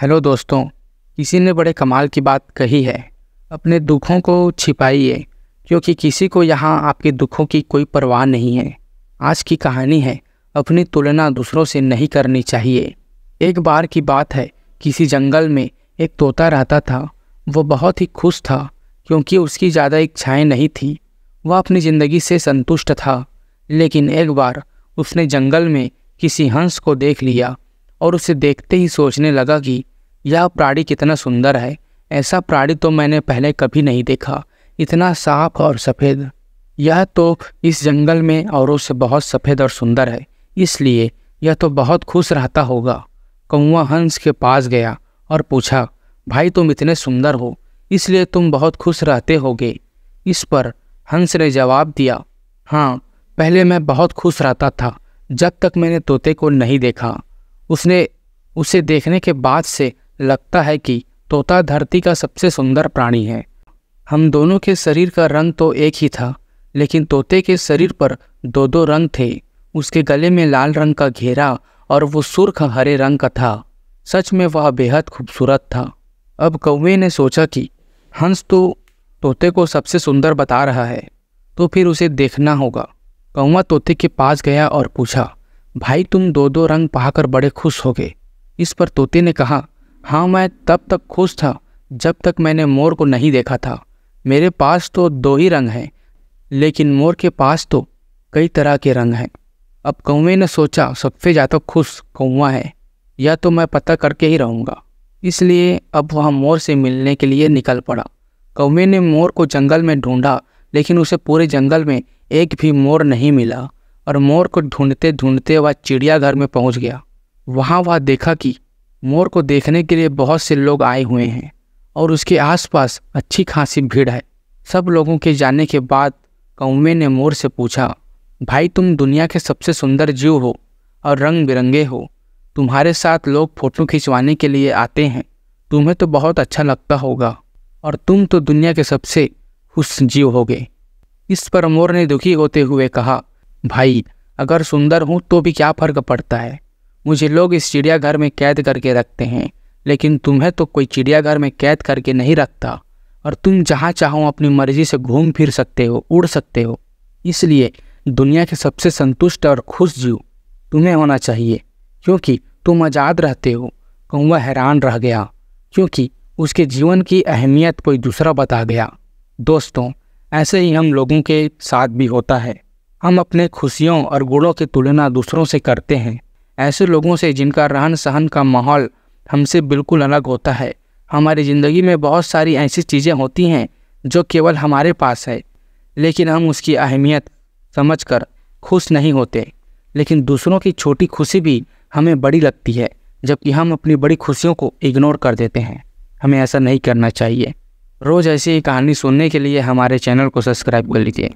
Hello दोस्तों, किसी ने बड़े कमाल की बात कही है। अपने दुखों को छिपाइए, क्योंकि किसी को यहाँ आपके दुखों की कोई परवाह नहीं है। आज की कहानी है, अपनी तुलना दूसरों से नहीं करनी चाहिए। एक बार की बात है, किसी जंगल में एक तोता रहता था। वो बहुत ही खुश था, क्योंकि उसकी ज़्यादा इच्छाएँ नहीं थी। वह अपनी ज़िंदगी से संतुष्ट था, लेकिन एक बार उसने जंगल में किसी हंस को देख लिया और उसे देखते ही सोचने लगा कि यह प्राणी कितना सुंदर है। ऐसा प्राणी तो मैंने पहले कभी नहीं देखा। इतना साफ़ और सफ़ेद। यह तो इस जंगल में औरों से बहुत सफ़ेद और सुंदर है। इसलिए यह तो बहुत खुश रहता होगा। कौआ हंस के पास गया और पूछा, भाई, तुम इतने सुंदर हो। इसलिए तुम बहुत खुश रहते होगे इस पर हंस ने जवाब दिया हाँ पहले मैं बहुत खुश रहता था, जब तक मैंने तोते को नहीं देखा। उसने, उसे देखने के बाद से लगता है कि तोता धरती का सबसे सुंदर प्राणी है। हम दोनों के शरीर का रंग तो एक ही था, लेकिन तोते के शरीर पर दो दो रंग थे। उसके गले में लाल रंग का घेरा और वो सुर्ख हरे रंग का था। सच में वह बेहद खूबसूरत था। अब कौवे ने सोचा कि हंस तो तोते को सबसे सुंदर बता रहा है तो फिर उसे देखना होगा। कौवा तोते के पास गया और पूछा, भाई, तुम दो दो रंग पाकर बड़े खुश हो गए इस पर तोते ने कहा हाँ मैं तब तक खुश था जब तक मैंने मोर को नहीं देखा था। मेरे पास तो दो ही रंग हैं, लेकिन मोर के पास तो कई तरह के रंग हैं। अब कौवे ने सोचा, सबसे ज़्यादा खुश कौवा है, या तो मैं पता करके ही रहूँगा। इसलिए अब वह मोर से मिलने के लिए निकल पड़ा। कौवे ने मोर को जंगल में ढूंढा, लेकिन उसे पूरे जंगल में एक भी मोर नहीं मिला, और मोर को ढूंढते ढूंढते वह चिड़ियाघर में पहुँच गया। वहाँ वह देखा कि मोर को देखने के लिए बहुत से लोग आए हुए हैं और उसके आसपास अच्छी खासी भीड़ है। सब लोगों के जाने के बाद कौमे ने मोर से पूछा, भाई, तुम दुनिया के सबसे सुंदर जीव हो और रंग बिरंगे हो। तुम्हारे साथ लोग फ़ोटो खिंचवाने के लिए आते हैं। तुम्हें तो बहुत अच्छा लगता होगा और तुम तो दुनिया के सबसे खुश जीव होगे। इस पर मोर ने दुखी होते हुए कहा, भाई, अगर सुंदर हूँ तो भी क्या फ़र्क पड़ता है? मुझे लोग इस चिड़ियाघर में कैद करके रखते हैं, लेकिन तुम्हें तो कोई चिड़ियाघर में कैद करके नहीं रखता, और तुम जहाँ चाहो अपनी मर्ज़ी से घूम फिर सकते हो, उड़ सकते हो। इसलिए दुनिया के सबसे संतुष्ट और खुश जीव तुम्हें होना चाहिए, क्योंकि तुम आज़ाद रहते हो कौवा हैरान रह गया, क्योंकि उसके जीवन की अहमियत कोई दूसरा बता गया। दोस्तों, ऐसे ही हम लोगों के साथ भी होता है। हम अपने खुशियों और गुणों की तुलना दूसरों से करते हैं। ऐसे लोगों से जिनका रहन सहन का माहौल हमसे बिल्कुल अलग होता है। हमारी ज़िंदगी में बहुत सारी ऐसी चीज़ें होती हैं जो केवल हमारे पास है, लेकिन हम उसकी अहमियत समझ कर खुश नहीं होते। लेकिन दूसरों की छोटी खुशी भी हमें बड़ी लगती है, जबकि हम अपनी बड़ी खुशियों को इग्नोर कर देते हैं। हमें ऐसा नहीं करना चाहिए। रोज़ ऐसी ही कहानी सुनने के लिए हमारे चैनल को सब्सक्राइब कर लीजिए।